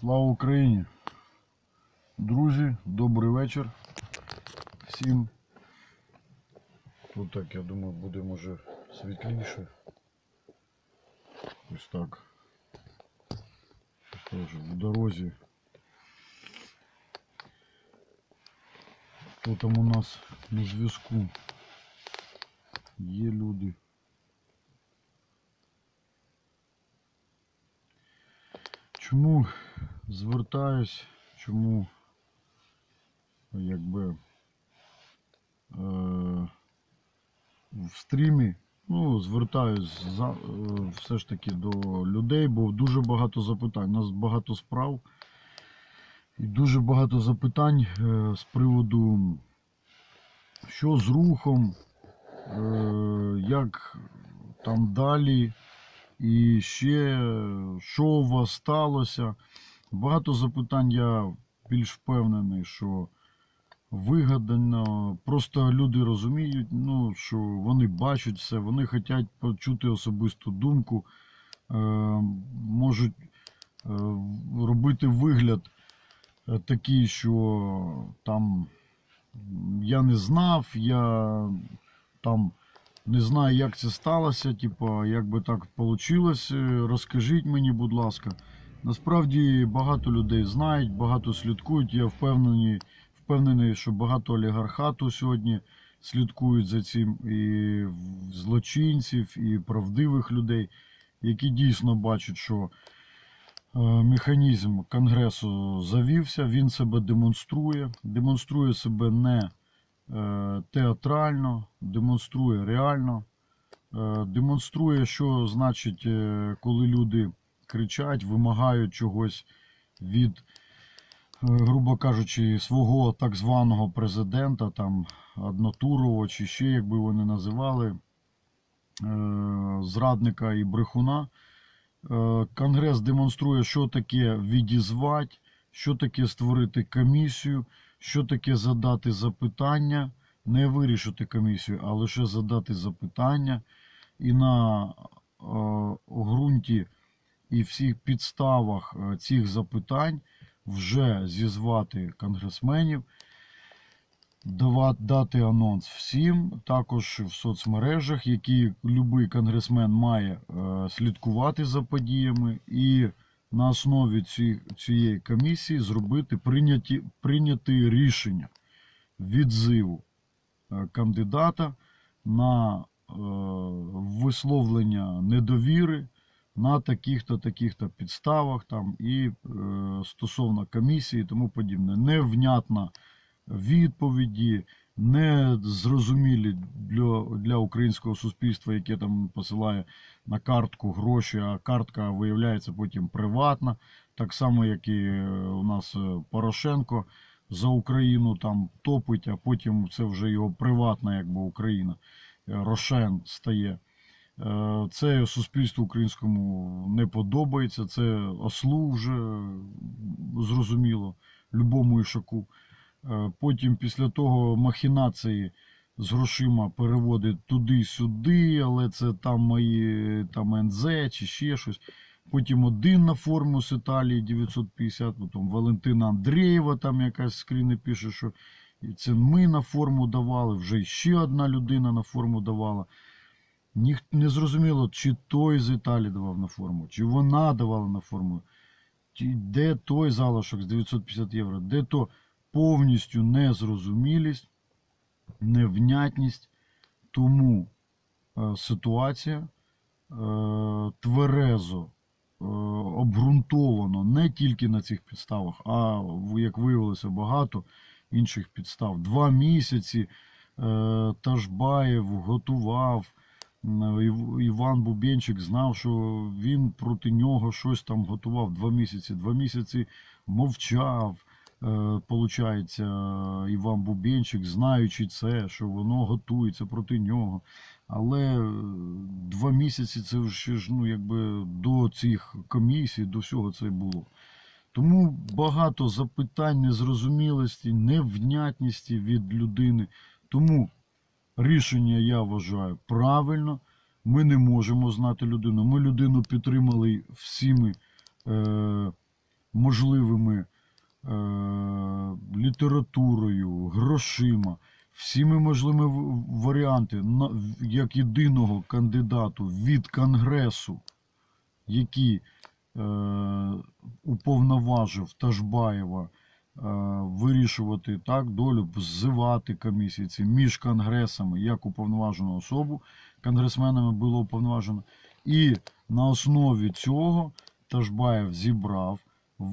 Слава Україні! Друзі, добрий вечір всім. Тут так, я думаю, буде може світліше. Ось так. Теж в дорозі. Хто там у нас на зв'язку? Є люди. Чому звертаюсь, чому якби е, в стрімі ну, звертаюсь за, е, все ж таки до людей, бо дуже багато запитань. У нас багато справ і дуже багато запитань е, з приводу, що з рухом, е, як там далі. І ще що у вас сталося? Багато запитань я більш впевнений, що вигадано. Просто люди розуміють, ну, що вони бачать все, вони хочуть почути особисту думку, е, можуть е, робити вигляд е, такий, що там я не знав, я там не знаю, як це сталося, типу, як би так вийшло. Розкажіть мені, будь ласка. Насправді багато людей знають, багато слідкують. Я впевнений, впевнений, що багато олігархату сьогодні слідкують за цим і злочинців, і правдивих людей, які дійсно бачать, що е, механізм Конгресу завівся, він себе демонструє, демонструє себе не е, театрально, демонструє реально, е, демонструє, що значить, коли люди кричать, вимагають чогось від, е, грубо кажучи, свого так званого президента, там однотурового, чи ще як би вони називали, е, зрадника і брехуна. Е, Конгрес демонструє, що таке відізвати, що таке створити комісію, що таке задати запитання, не вирішити комісію, а лише задати запитання і на е, ґрунті і всіх підставах е, цих запитань вже зізвати конгресменів, дати анонс всім, також в соцмережах, які будь-який конгресмен має е, слідкувати за подіями і на основі цієї комісії зробити прийняті, прийняти рішення відзиву е, кандидата на висловлення недовіри на таких-то таких-то підставах там і е, стосовно комісії і тому подібне. Невнятна відповіді, не зрозумілі для, для українського суспільства, яке там посилає на картку гроші, а картка виявляється потім приватна, так само, як і е, у нас е, Порошенко за Україну там топить, а потім це вже його приватна, якби Україна. Е, Рошен стає. Е, Це суспільству українському не подобається. Це ослу вже зрозуміло, любому ішаку. Е, Потім після того махінації з грошима переводить туди-сюди, але це там мої там НЗ чи ще щось. Потім один на форму з Італії 950, потім Валентина Андрієва, там якась скріни пише, що це ми на форму давали, вже ще одна людина на форму давала. Ніх не зрозуміло, чи той з Італії давав на форму, чи вона давала на форму, де той залишок з 950 євро, де то повністю незрозумілість, невнятність. Тому е, ситуація е, тверезо, е, обґрунтовано не тільки на цих підставах, а як виявилося, багато інших підстав. Два місяці е, Ташбаєв готував. Іван Бубенчик знав, що він проти нього щось там готував два місяці. Два місяці мовчав. Е, Получається, Іван Бубенчик, знаючи це, що воно готується проти нього. Але е, два місяці це вже ж ну, якби до цих комісій, до всього це було. Тому багато запитань, незрозумілості, невнятності від людини. Тому рішення я вважаю правильно. Ми не можемо знати людину. Ми людину підтримали всіми е, можливими е, літературою, грошима, всіми можливими в- варіанти на, як єдиного кандидату від Конгресу, який е, уповноважив Тажбаєва е, вирішувати так долю, ззивати комісії ці між конгресами як уповноважену особу, конгресменами було уповноважено. І на основі цього Тажбаєв зібрав, е,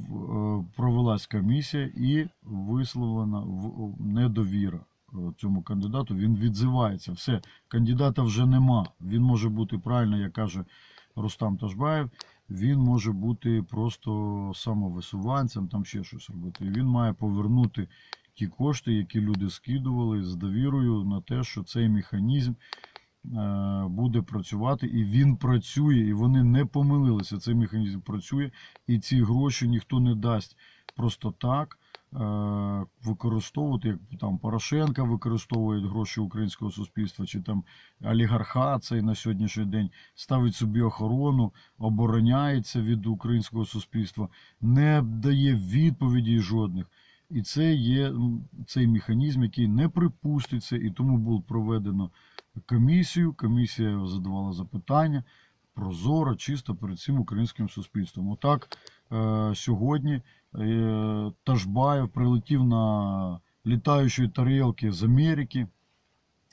провелась комісія і висловлена недовіра е, цьому кандидату. Він відзивається. Все, кандидата вже нема. Він може бути правильно, як каже Рустам Тажбаєв, він може бути просто самовисуванцем, там ще щось робити. І він має повернути ті кошти, які люди скидували з довірою на те, що цей механізм е, буде працювати, і він працює, і вони не помилилися. Цей механізм працює, і ці гроші ніхто не дасть просто так використовувати, як там Порошенка використовує гроші українського суспільства, чи там олігархат цей на сьогоднішній день ставить собі охорону, обороняється від українського суспільства, не дає відповідей жодних. І це є цей механізм, який не припуститься, і тому було проведено комісію. Комісія задавала запитання прозоро, чисто перед цим українським суспільством. Отак е, сьогодні е, Ташбаєв прилетів на літаючої тарілки з Америки.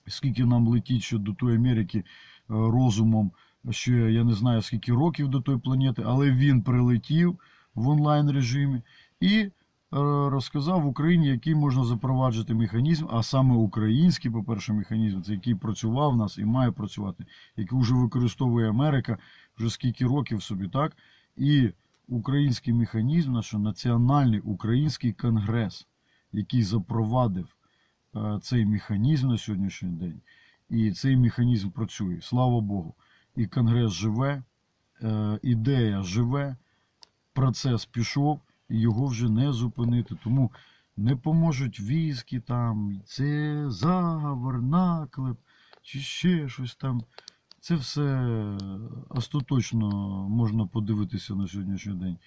Скільки нам летить ще до тої Америки е, розумом, ще я не знаю скільки років до тої планети, але він прилетів в онлайн режимі і е, розказав в Україні, який можна запроваджувати механізм, а саме український, по-перше, механізм, це який працював в нас і має працювати, який вже використовує Америка вже скільки років собі, так? І український механізм, наш національний український конгрес, який запровадив е, цей механізм на сьогоднішній день. І цей механізм працює. Слава Богу. І Конгрес живе, е, ідея живе, процес пішов, і його вже не зупинити. Тому не поможуть військи там, це заговор, наклеп, чи ще щось там. Це все остаточно можна подивитися на сьогоднішній день.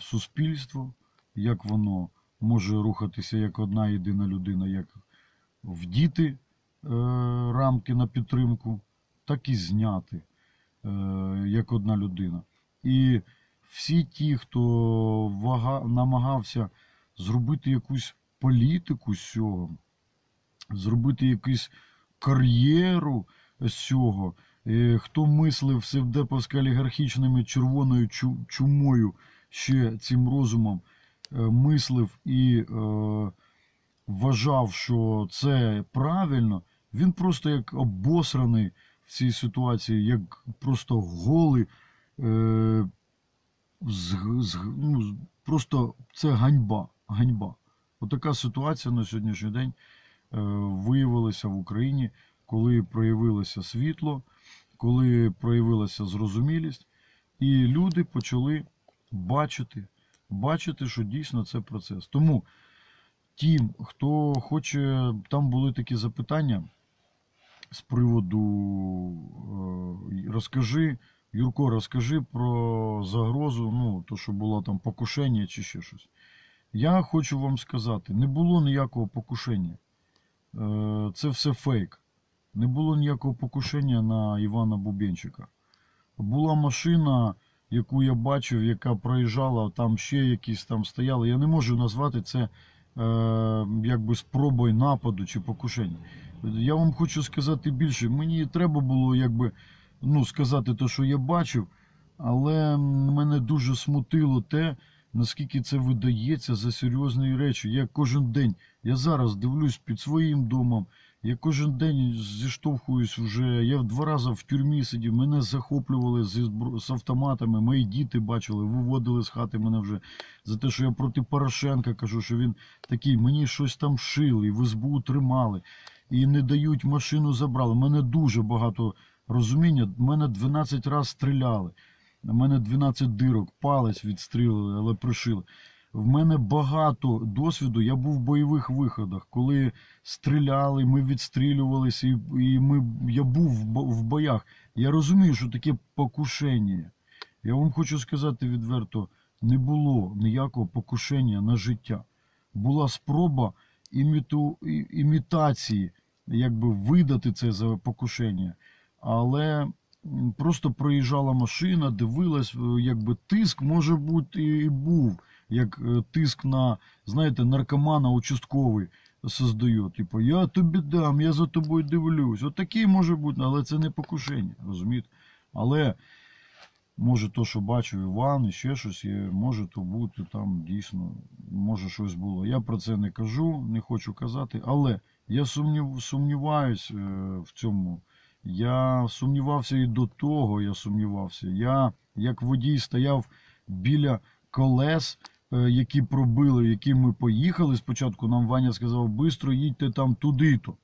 Суспільство, як воно може рухатися як одна єдина людина, як вдіти е, рамки на підтримку, так і зняти е, як одна людина. І всі ті, хто вага, намагався зробити якусь політику з цього, зробити якусь кар'єру з хто мислив севдеповсько олігархічними червоною чумою ще цим розумом, е, мислив і е, вважав, що це правильно, він просто як обосраний в цій ситуації, як просто голий. Е, з, з, ну, просто це ганьба. ганьба. Отака ситуація на сьогоднішній день е, виявилася в Україні, коли проявилося світло, коли проявилася зрозумілість, і люди почали бачити, бачити, що дійсно це процес. Тому тим, хто хоче, там були такі запитання з приводу е, розкажи, Юрко, розкажи про загрозу, ну, то, що було там покушення чи ще щось. Я хочу вам сказати, не було ніякого покушення. Е, Це все фейк. Не було ніякого покушення на Івана Бубенчика. Була машина, яку я бачив, яка проїжджала, там ще якісь там стояли. Я не можу назвати це е, якби спробою нападу чи покушення. Я вам хочу сказати більше. Мені треба було якби ну, сказати те, що я бачив, але мене дуже смутило те, наскільки це видається за серйозні речі. Я кожен день, я зараз дивлюсь під своїм домом, я кожен день зіштовхуюсь вже. Я два рази в тюрмі сидів, мене захоплювали з, з автоматами, мої діти бачили, виводили з хати мене вже за те, що я проти Порошенка кажу, що він такий, мені щось там шили, в СБУ тримали, і не дають машину забрали. Мене дуже багато розуміння. Мене 12 разів стріляли. У мене 12 дирок, палець відстрілили, але пришили. В мене багато досвіду. Я був в бойових виходах, коли стріляли, ми відстрілювалися, і, і ми, я був в, боях. Я розумію, що таке покушення. Я вам хочу сказати відверто, не було ніякого покушення на життя. Була спроба іміту, імітації, якби видати це за покушення. Але просто проїжджала машина, дивилась, е, якби тиск може бути і був, як е, тиск на, знаєте, наркомана участковий создає. Типу, я тобі дам, я за тобою дивлюсь. От може бути, але це не покушення, розумієте? Але може то, що бачив Іван, і ще щось є, може то бути там дійсно, може щось було. Я про це не кажу, не хочу казати, але я сумнів, сумніваюсь е, в цьому. Я сумнівався і до того, я сумнівався. Я, як водій, стояв біля колес, які пробили, які ми поїхали. Спочатку нам Ваня сказав, бистро їдьте там туди-то.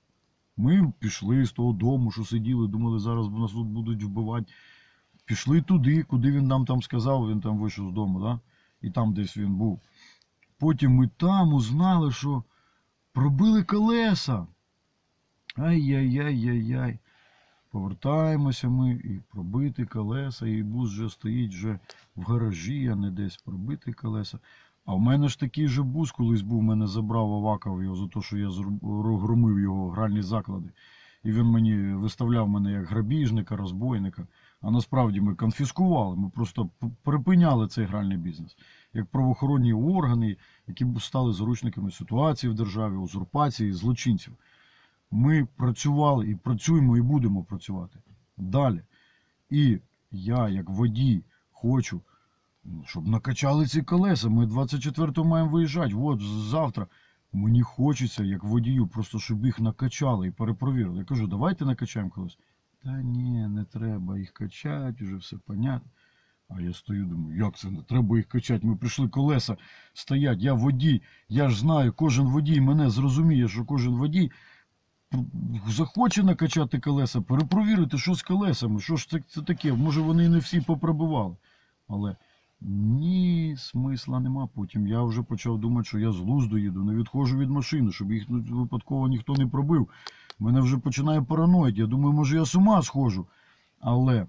Ми пішли з того дому, що сиділи, думали, зараз нас тут будуть вбивати. Пішли туди, куди він нам там сказав, він там вийшов з дому, да? і там десь він був. Потім ми там узнали, що пробили колеса. Ай-яй-яй-яй-яй. Повертаємося ми і пробити колеса, і бус вже стоїть вже в гаражі, а не десь пробити колеса. А в мене ж такий же бус колись був, мене забрав Аваков його за те, що я громив його гральні заклади. І він мені виставляв мене як грабіжника, розбойника. А насправді ми конфіскували, ми просто припиняли цей гральний бізнес. Як правоохоронні органи, які б стали заручниками ситуації в державі, узурпації, злочинців. Ми працювали і працюємо, і будемо працювати далі. І я, як водій, хочу, ну, щоб накачали ці колеса. Ми 24-го маємо виїжджати. От завтра. Мені хочеться, як водію, просто щоб їх накачали і перепровірили. Я кажу, давайте накачаємо колеса. Та ні, не треба їх качати, вже все понятно. А я стою, думаю, як це не треба їх качати? Ми прийшли колеса стоять, я водій, я ж знаю, кожен водій мене зрозуміє, що кожен водій захоче накачати колеса, перепровірити, що з колесами, що ж це, це таке, може вони не всі попробивали. Але ні, смисла нема. Потім я вже почав думати, що я з глузду їду, не відходжу від машини, щоб їх ну, випадково ніхто не пробив. Мене вже починає параноїд. Я думаю, може я з ума схожу. Але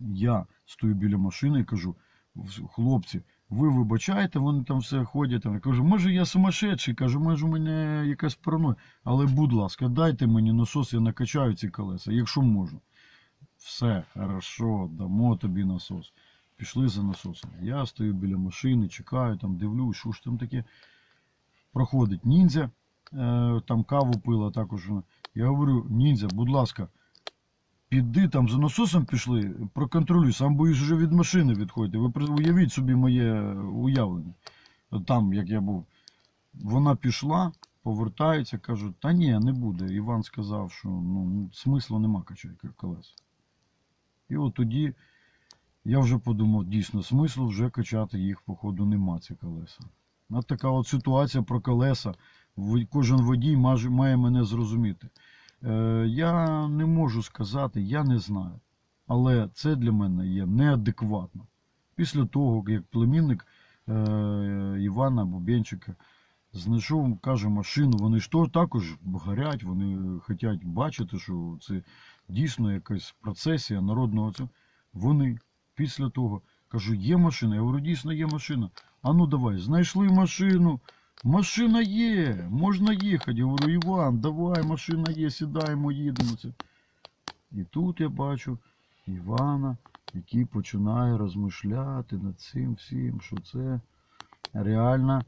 я стою біля машини і кажу, хлопці, ви вибачаєте, вони там все ходять. Я кажу, може я сумасшедший, кажу, може у мене якась параноя. Але, будь ласка, дайте мені насос, я накачаю ці колеса, якщо можна. Все, хорошо, дамо тобі насос. Пішли за насосом. Я стою біля машини, чекаю, там дивлюсь, що ж там таке. Проходить ніндзя, е, там каву пила також. Я говорю, ніндзя, будь ласка, піди там за насосом пішли, проконтролюй, сам боюсь вже від машини відходити. Ви уявіть собі моє уявлення. Там, як я був. Вона пішла, повертається, кажуть, та ні, не буде. Іван сказав, що ну, смислу нема качати колеса. І от тоді я вже подумав, дійсно, смислу вже качати їх, походу, нема ці колеса. От така от ситуація про колеса. Кожен водій має мене зрозуміти. Е, я не можу сказати, я не знаю. Але це для мене є неадекватно. Після того, як племінник е, Івана Бубенчика знайшов, каже, машину, вони ж то також горять, вони хочуть бачити, що це дійсно якась процесія народного. Вони після того кажу, є машина. Я говорю, дійсно є машина. А ну давай, знайшли машину. Машина є, можна їхати. Я говорю, Іван, давай, машина є, сідаємо, їдемо. І тут я бачу Івана, який починає розмишляти над цим всім, що це реальна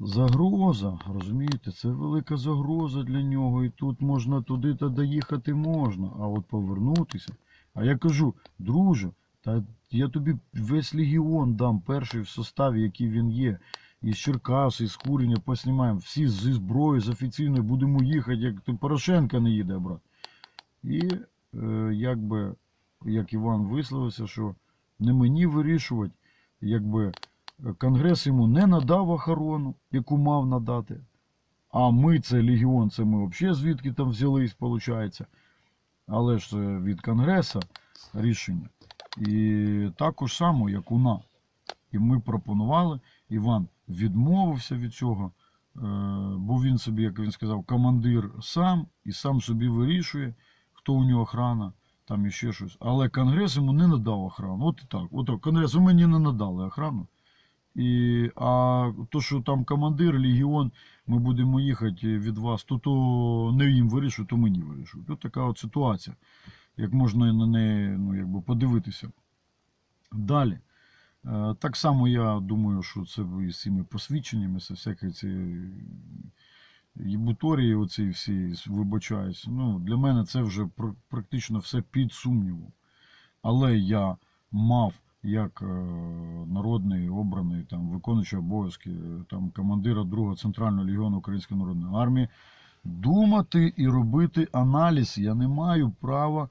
загроза. Розумієте, це велика загроза для нього. І тут можна туди та доїхати можна. А от повернутися. А я кажу, друже, та я тобі весь легіон дам, перший в составі, який він є. Із Черкас, із Курення поснімаємо. Всі зі зброєю, з офіційною будемо їхати, як Порошенка не їде, брат. І е, якби, як Іван висловився, що не мені вирішувати, якби е, Конгрес йому не надав охорону, яку мав надати. А ми це легіон, це ми взагалі звідки там взялись, виходить. Але ж це від Конгреса рішення. І також само, як у нас. І ми пропонували, Іван відмовився від цього, е, бо він собі, як він сказав, командир сам і сам собі вирішує, хто у нього охрана. там іще щось. Але Конгрес йому не надав охрану. От і так. От. Конгрес мені не надали охрану. І, а то, що там командир, легіон, ми будемо їхати від вас, то то не їм вирішують, то мені вирішують. От така от ситуація. Як можна на неї ну, якби подивитися. Далі. Е, Так само я думаю, що це ви з цими посвідченнями, з всякі ці єбуторії, оці всі, вибачаюсь. Ну, для мене це вже практично все під сумнівом. Але я мав як е, народний обраний там виконуючий обов'язки е, там командира 2-го центрального легіону Української народної армії думати і робити аналіз. Я не маю права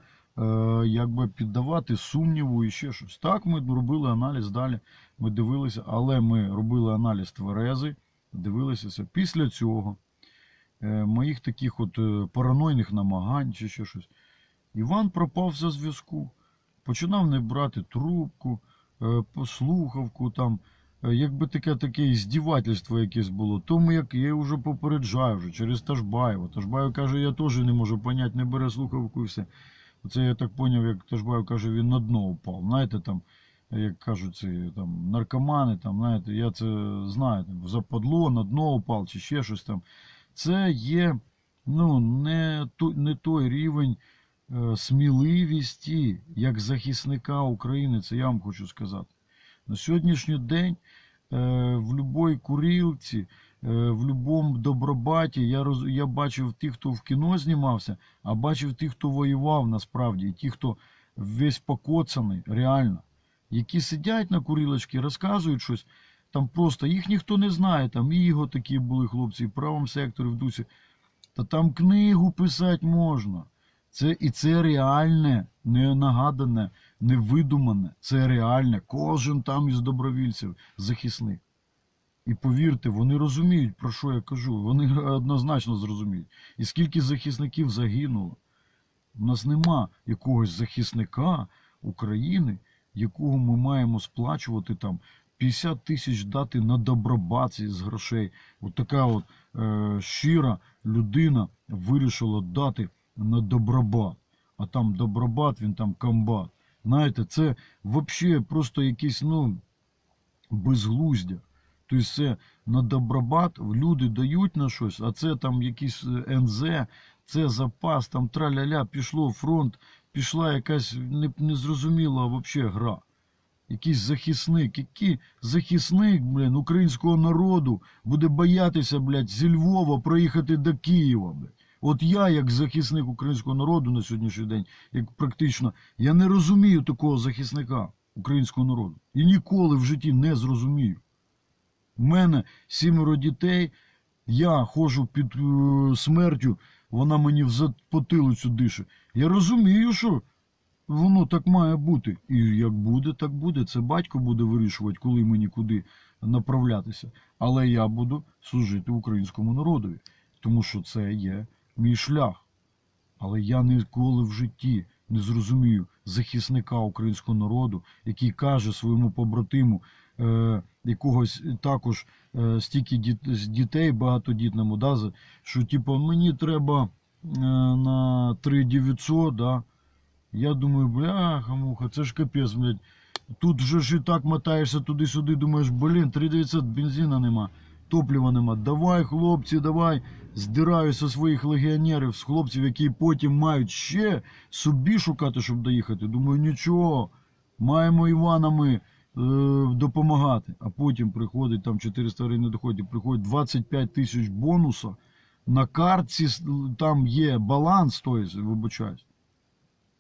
якби піддавати сумніву і ще щось. Так, ми робили аналіз далі. Ми дивилися, але ми робили аналіз тверези, дивилися це. Після цього е, моїх таких от е, паранойних намагань чи ще щось. Іван пропав за зв'язку. Починав не брати трубку, е, послухавку там. Е, Якби таке таке здівательство якесь було, тому як я вже попереджаю вже через Ташбаєва. Ташбаєв каже, я теж не можу поняти, не бере слухавку і все. Оце я так поняв, як Ташбаєв каже, він на дно впав. Знаєте, там, як кажуть, ці там наркомани, там, знаєте, я це знаю, там, западло, на дно впав чи ще щось там. Це є ну, не, не той рівень е, сміливості, як захисника України, це я вам хочу сказати. На сьогоднішній день е, в будь-якій курілці, в будь-якому добробаті я, роз, я бачив тих, хто в кіно знімався, а бачив тих, хто воював насправді, і ті, хто весь покоцаний, реально, які сидять на курілочці, розказують щось. Там просто їх ніхто не знає. Там і його такі були хлопці, і в правому секторі в дусі. Та там книгу писати можна. Це і це реальне, не нагадане, не видумане. Це реальне. Кожен там із добровільців захисник. І повірте, вони розуміють, про що я кажу. Вони однозначно зрозуміють. І скільки захисників загинуло. У нас нема якогось захисника України, якого ми маємо сплачувати там 50 тисяч дати на добробаці з грошей. От така от е, щира людина вирішила дати на добробат. А там добробат, він там комбат. Знаєте, це взагалі просто якісь, ну, безглуздя. Тобто це на добробат люди дають на щось, а це там якийсь е, НЗ, це запас, там траля-ля, пішло фронт, пішла якась незрозуміла взагалі гра. Якийсь захисник, який захисник, блін, українського народу буде боятися, блядь, зі Львова проїхати до Києва, блядь. От я, як захисник українського народу на сьогоднішній день, як практично, я не розумію такого захисника українського народу. І ніколи в житті не зрозумію. У мене сімеро дітей, я ходжу під е, смертю, вона мені в зад- потилицю дише. Я розумію, що воно так має бути. І як буде, так буде. Це батько буде вирішувати, коли мені куди направлятися. Але я буду служити українському народові, тому що це є мій шлях. Але я ніколи в житті не зрозумію захисника українського народу, який каже своєму побратиму, е, якогось також е, стільки діт- з дітей багатодітному, да, що типу, мені треба е, на 3900, да. Я думаю, бляха, муха, це ж капець, блядь. Тут вже ж і так мотаєшся туди-сюди, думаєш, блін, 3900 бензина нема, топлива нема. Давай, хлопці, давай. Здираю зі своїх легіонерів, з хлопців, які потім мають ще собі шукати, щоб доїхати. Думаю, нічого, маємо Івана ми е, допомагати. А потім приходить, там 400 гривень не доходить, приходить 25 тисяч бонуса. На картці там є баланс, то есть, вибачаюсь.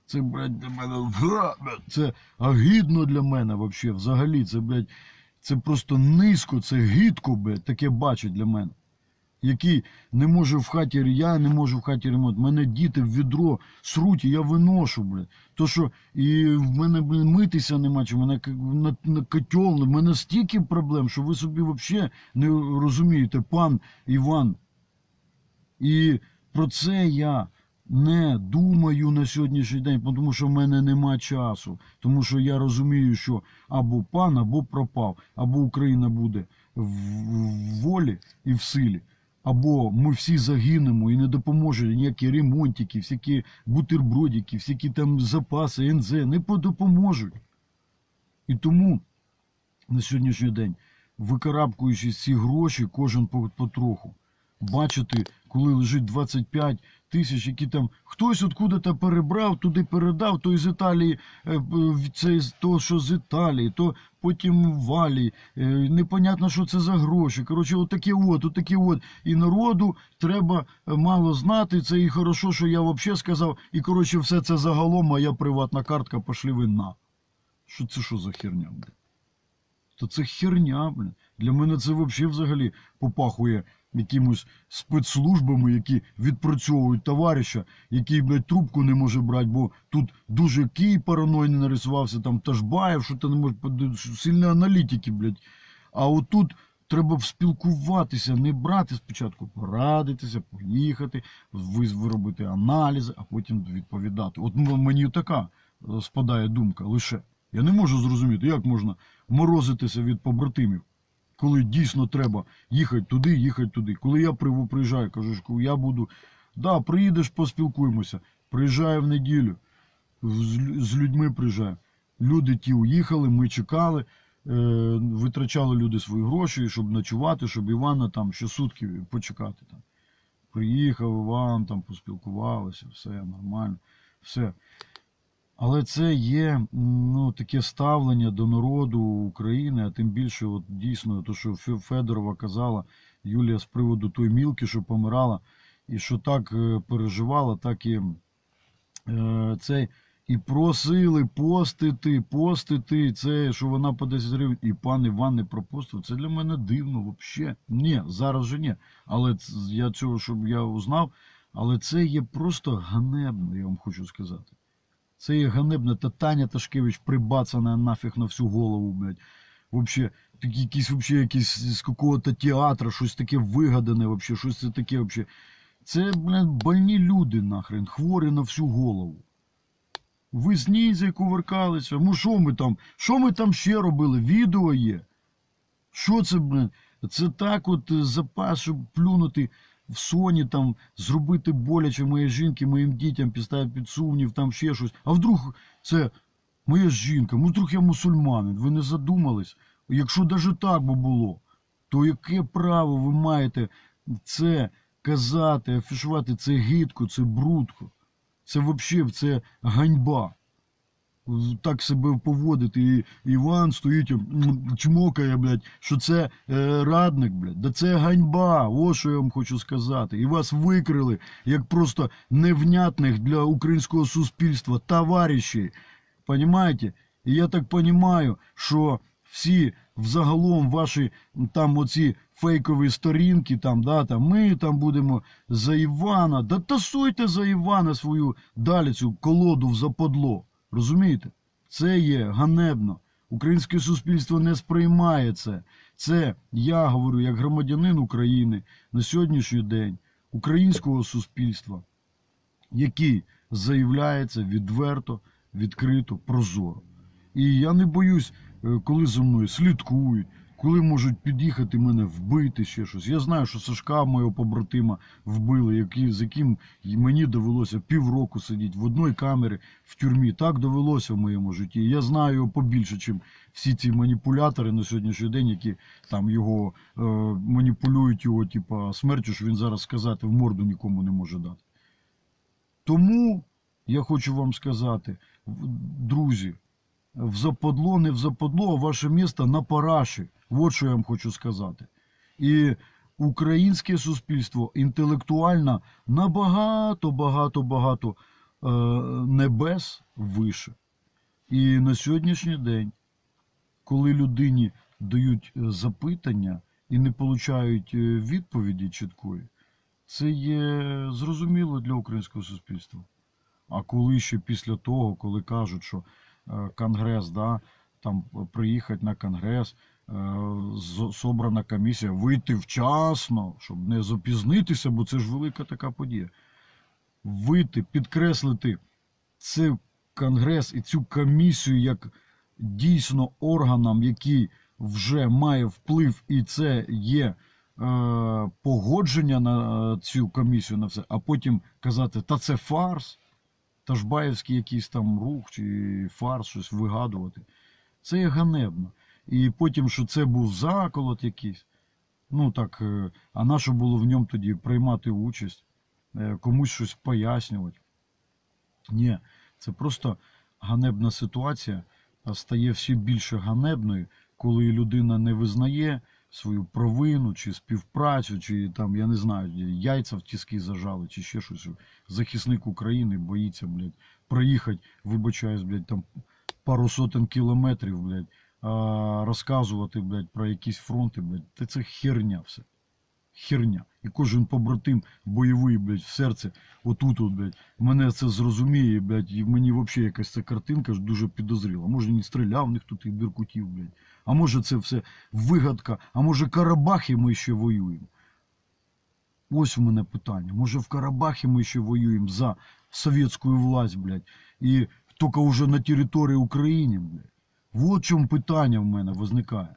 Це, блядь, для мене. Це агідно для мене вообще, взагалі. Це, блядь, це просто низько, це гидко, блядь, таке бачить для мене. Який не може в хаті, я не можу в хаті ремонт. Мене діти в відро сруть, і я виношу, блядь. То що і в мене, блін, митися нема, в мене на, на котел, в мене стільки проблем, що ви собі взагалі не розумієте, пан Іван. І про це я не думаю на сьогоднішній день, тому що в мене нема часу. Тому що я розумію, що або пан, або пропав, або Україна буде в волі і в силі, або ми всі загинемо і не допоможе ніякі ремонтики, всякі бутербродики, всякі там запаси, НЗ, не допоможуть. І тому на сьогоднішній день, викарабкуючи ці гроші, кожен по- потроху, бачити, коли лежить 25 тисяч, які там хтось откуда-то перебрав, туди передав, то із Італії, е, це то, що з Італії, то потім в Валії, е, непонятно, що це за гроші. Коротше, отакі от, отакі от. І народу треба е, мало знати, це і хорошо, що я взагалі сказав, і коротше, все це загалом, моя приватна картка, пошли ви на. Що це що за херня, блядь? То це херня, блядь. Для мене це взагалі взагалі попахує якимось спецслужбами, які відпрацьовують товариша, який, блядь, трубку не може брати, бо тут дуже кій паранойний нарисувався, там Ташбаєв, що то не може, сильні аналітики, блядь. А отут треба спілкуватися, не брати спочатку, порадитися, поїхати, виробити аналізи, а потім відповідати. От мені така спадає думка лише. Я не можу зрозуміти, як можна морозитися від побратимів, коли дійсно треба їхати туди, їхати туди. Коли я приїжджаю, кажу, я буду, да, приїдеш, поспілкуємося. Приїжджаю в неділю, з, людьми приїжджаю. Люди ті уїхали, ми чекали, е, витрачали люди свої гроші, щоб ночувати, щоб Івана там ще сутки почекати. Там. Приїхав Іван, там поспілкувалися, все нормально, все. Але це є ну, таке ставлення до народу України, а тим більше, от, дійсно, то, що Фе- Федорова казала, Юлія з приводу той мілки, що помирала, і що так е, переживала, так і е, цей. І просили постити, постити це, що вона по 10 гривень, і пан Іван не пропостив. Це для мене дивно взагалі. Ні, зараз же ні. Але я цього, щоб я узнав, але це є просто ганебно, я вам хочу сказати. Це є ганебно. Та Таня Ташкевич прибацана нафіг на всю голову, блядь. Вообще, такі якісь вообще якісь з какого-то театра, щось таке вигадане, вообще, щось це таке вообще. Це, блядь, больні люди нахрен, хворі на всю голову. Ви з нізі кувыркалися. Ну що ми там? Що ми там ще робили? Відео є. Що це, блин? Це так от е, запас, щоб плюнути в соні, там, зробити боляче моїй жінки, моїм дітям, підставити під сумнів, там ще щось. А вдруг це моя жінка, ну вдруг я мусульманин, ви не задумались? Якщо навіть так би було, то яке право ви маєте це казати, афішувати, це гидко, це брудко. Це взагалі це ганьба. Так себе поводити. І Іван стоїть, чмокає, блядь, що це е, радник, блядь. Да це ганьба. Ось що я вам хочу сказати. І вас викрили як просто невнятних для українського суспільства товариші. Понимаете? І я так понимаю, що всі взагалом ваші там оці фейкові сторінки, там, да, там, ми там будемо за Івана. Да тасуйте за Івана свою далі цю колоду в западло. Розумієте? Це є ганебно. Українське суспільство не сприймає це. Це я говорю як громадянин України на сьогоднішній день українського суспільства, який заявляється відверто, відкрито, прозоро. І я не боюсь, е, коли за мною слідкують, коли можуть під'їхати мене вбити ще щось. Я знаю, що Сашка, мого побратима, вбили, який, з яким мені довелося півроку сидіти в одній камері в тюрмі. Так довелося в моєму житті. Я знаю його побільше, ніж всі ці маніпулятори на сьогоднішній день, які там його е, маніпулюють його, типа смертю, що він зараз сказати в морду нікому не може дати. Тому я хочу вам сказати, друзі, в западло, не в западло, а ваше місто на параші. От що я вам хочу сказати. І українське суспільство інтелектуально набагато, багато, багато е, небес вище. І на сьогоднішній день, коли людині дають е, запитання і не получають е, відповіді чіткої, це є зрозуміло для українського суспільства. А коли ще після того, коли кажуть, що е, конгрес, да, там приїхати на конгрес, собрана комісія, вийти вчасно, щоб не запізнитися, бо це ж велика така подія. Вийти, підкреслити цей конгрес і цю комісію як дійсно органом, який вже має вплив, і це є е, погодження на е, цю комісію на все, а потім казати, та це фарс, та Ташбаївський якийсь там рух чи фарс, щось вигадувати. Це є ганебно. І потім, що це був заколот якийсь. Ну так, е, а на що було в ньому тоді приймати участь, е, комусь щось пояснювати. Ні, це просто ганебна ситуація, а стає все більше ганебною, коли людина не визнає свою провину чи співпрацю, чи там, я не знаю, яйця в тіски зажали, чи ще щось. Захисник України боїться, блядь, проїхати, вибачаюсь, блядь, там пару сотень кілометрів, блядь, розказувати, блядь, про якісь фронти, блядь, та це херня все. Херня. І кожен побратим бойовий, блядь, в серце, отут, от, блядь, мене це зрозуміє, блядь, і мені взагалі якась ця картинка ж дуже підозріла. Може, не стріляв в них тут і біркутів, блядь. А може це все вигадка, а може Карабахи ми ще воюємо. Ось у мене питання. Може в Карабахі ми ще воюємо за совєтську власть, блядь, і тільки вже на території України, блядь. Вот в чому питання в мене виникає.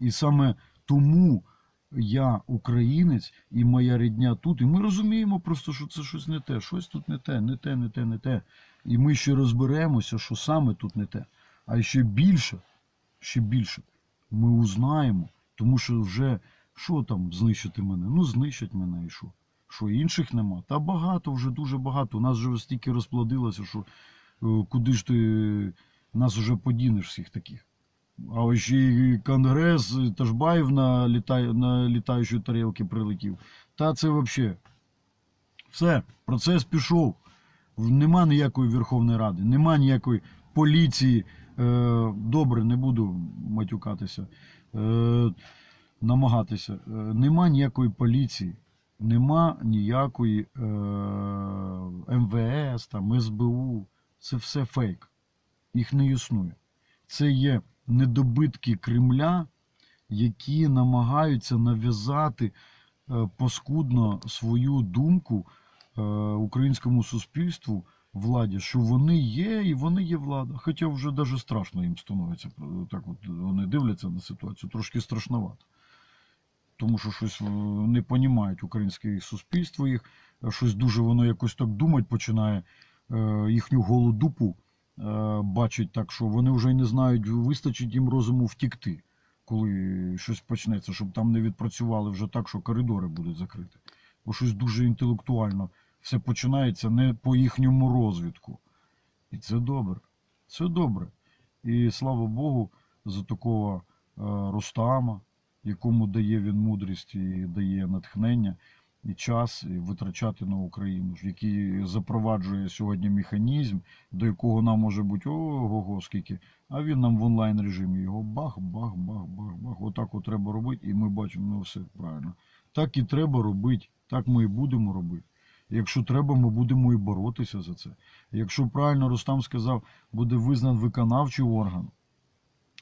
І саме тому я українець і моя рідня тут, і ми розуміємо просто, що це щось не те, щось тут не те, не те, не те, не те. І ми ще розберемося, що саме тут не те. А ще більше, ще більше ми узнаємо, тому що вже що там знищити мене? Ну, знищать мене і що? Що інших нема? Та багато, вже дуже багато. У нас вже стільки розплодилося, що е, куди ж ти нас вже подінеш всіх таких. А ось й Конгрес Ташбаєв на, літай, на літаючі тарілки прилетів. Та це взагалі. Все, процес пішов. Нема ніякої Верховної Ради, нема ніякої поліції. Е, добре, не буду матюкатися, е, намагатися. Е, нема ніякої поліції, нема ніякої е, МВС, там, СБУ. Це все фейк. Їх не існує. Це є недобитки Кремля, які намагаються нав'язати е, паскудно свою думку е, українському суспільству, владі, що вони є і вони є влада. Хоча вже навіть страшно їм становиться. е, Так от вони дивляться на ситуацію, трошки страшновато. Тому що щось не понімають українське суспільство їх, щось дуже воно якось так думати починає, їхню голу дупу е, бачить так, що вони вже й не знають, вистачить їм розуму втікти, коли щось почнеться, щоб там не відпрацювали вже так, що коридори будуть закриті. Бо щось дуже інтелектуально все починається не по їхньому розвідку. І це добре. Це добре. І слава Богу, за такого е, Рустама, якому дає він мудрість і дає натхнення і час витрачати на Україну, який запроваджує сьогодні механізм, до якого нам може бути ого-го скільки, а він нам в онлайн режимі його бах, бах, бах, бах, бах. Отак от треба робити, і ми бачимо, ну все правильно. Так і треба робити, так ми і будемо робити. Якщо треба, ми будемо і боротися за це. Якщо правильно Рустам сказав, буде визнан виконавчий орган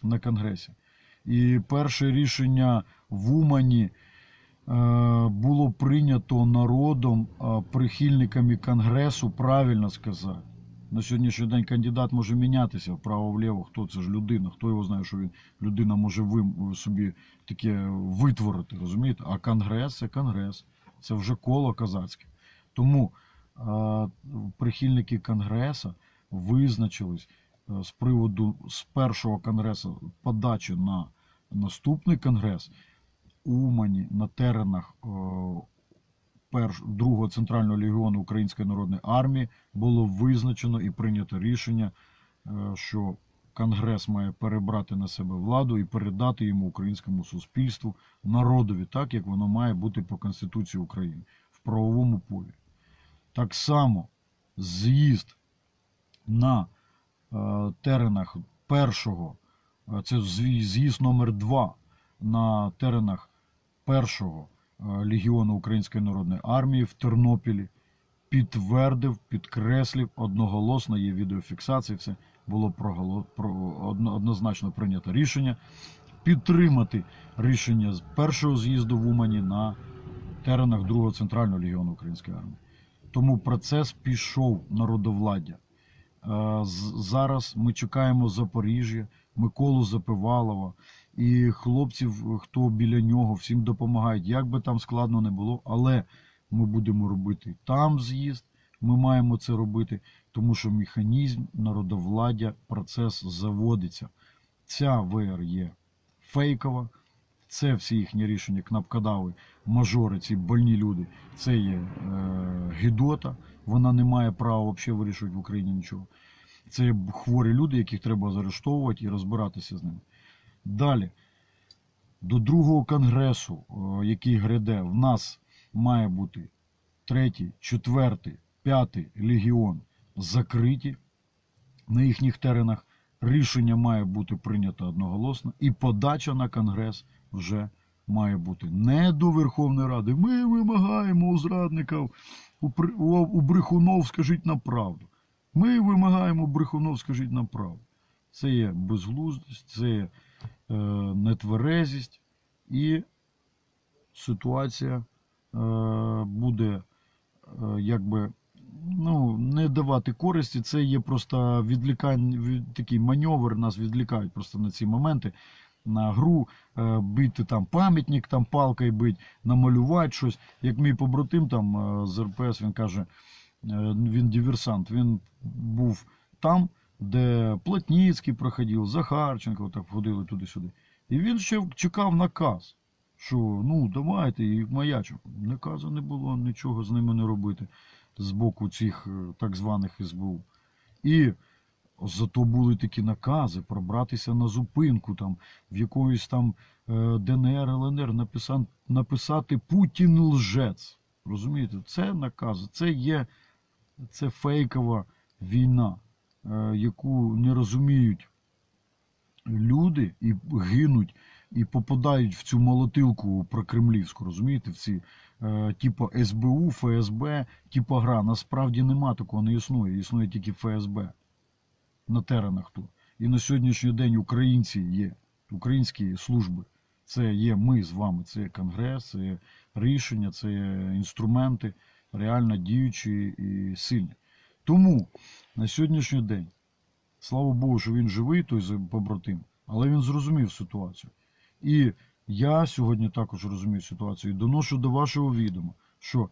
на Конгресі. І перше рішення в Умані було прийнято народом, е, прихильниками Конгресу, правильно сказати. На сьогоднішній день кандидат може мінятися вправо-вліво. Хто це ж людина? Хто його знає, що він людина може вим, собі таке витворити, розумієте? А Конгрес це Конгрес. Це вже коло козацьке. Тому е, прихильники Конгреса визначились е, з приводу з першого конгресу подачі на наступний конгрес Умані на теренах е, другого центрального легіону Української народної армії було визначено і прийнято рішення, е, що Конгрес має перебрати на себе владу і передати йому українському суспільству, народові, так як воно має бути по Конституції України в правовому полі. Так само з'їзд на е, теренах першого, це з'їзд номер 2 на теренах першого е, легіону Української народної армії в Тернопілі підтвердив, підкреслив одноголосно, є відеофіксація, все було однозначно прийнято рішення підтримати рішення з першого з'їзду в Умані на теренах другого центрального легіону Української армії. Тому процес пішов народовладдя. Е, Зараз ми чекаємо Запоріжжя, Миколу Запивалова і хлопців, хто біля нього, всім допомагають. Як би там складно не було, але ми будемо робити там з'їзд. Ми маємо це робити, тому що механізм народовладдя, процес заводиться. Ця ВР є фейкова. Це всі їхні рішення, кнопкодави, мажори, ці больні люди. Це є е, гідота. Вона не має права взагалі вирішувати в Україні нічого. Це хворі люди, яких треба заарештовувати і розбиратися з ними. Далі, до другого конгресу, е, який гряде, в нас має бути третій, четвертий, п'ятий легіон закриті на їхніх теренах. Рішення має бути прийнято одноголосно, і подача на конгрес вже має бути не до Верховної Ради. Ми вимагаємо у зрадників, у, брехунов, скажіть нам правду. Ми вимагаємо брехунов, скажіть нам правду. Це є безглуздість, це є е, нетверезість, і ситуація е, буде е, якби ну, не давати користі. Це є просто відлікань, від, такий маневр, нас відлікають просто на ці моменти. На гру е, бити там пам'ятник, там палкою бить, намалювати щось. Як мій побратим там е, з РПС, він каже, е, він диверсант, він був там, де Плотніцький проходив, Захарченко так ходили туди-сюди. І він ще чекав наказ, що ну давайте і маячок. Наказу не було нічого з ними не робити з боку цих е, так званих СБУ. І зато були такі накази пробратися на зупинку там в якоїсь там е, ДНР, ЛНР написати, написати Путін лжець. Розумієте, це накази, це є це фейкова війна, яку не розуміють люди і гинуть, і попадають в цю молотилку прокремлівську, розумієте, в ці е, типу СБУ, ФСБ, типу гра. Насправді нема такого, не існує. Існує тільки ФСБ на теренах тут. І на сьогоднішній день українці є, українські служби. Це є ми з вами, це є конгрес, це є рішення, це є інструменти реально діючі і сильні. Тому на сьогоднішній день, слава Богу, що він живий, той побратим, але він зрозумів ситуацію. І я сьогодні також розумію ситуацію і доношу до вашого відома, що